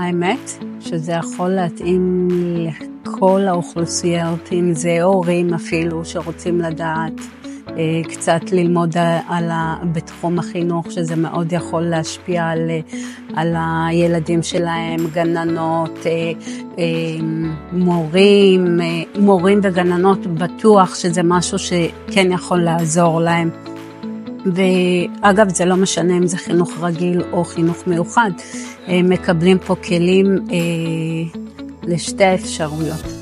האמת שזה יכול להתאים לכל האוכלוסיות, אם זה הורים אפילו שרוצים לדעת אה, קצת ללמוד על ה, בתחום החינוך, שזה מאוד יכול להשפיע על, על הילדים שלהם, גננות, אה, אה, מורים, מורים וגננות, בטוח שזה משהו שכן יכול לעזור להם. ואגב, זה לא משנה אם זה חינוך רגיל או חינוך מיוחד, מקבלים פה כלים לשתי האפשרויות.